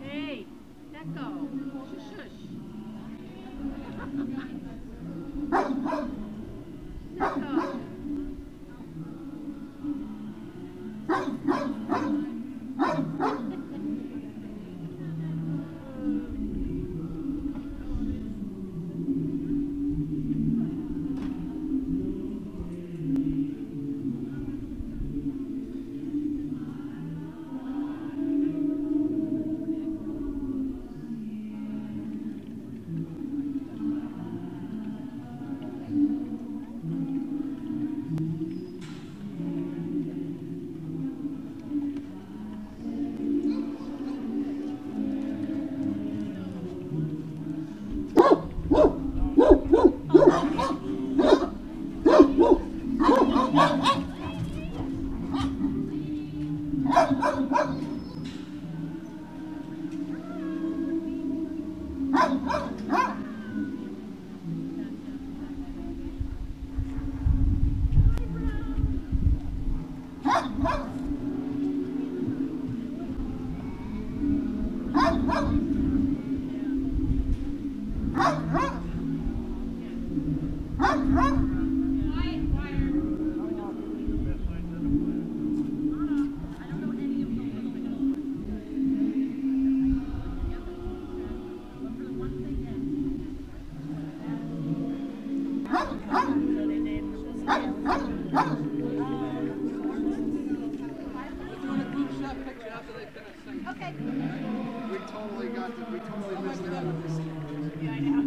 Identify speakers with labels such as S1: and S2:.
S1: Hey, Echo. Shush, shush. Echo. Huh?
S2: Okay.
S3: We totally got to, we totally missed it.
S2: Yeah, I know.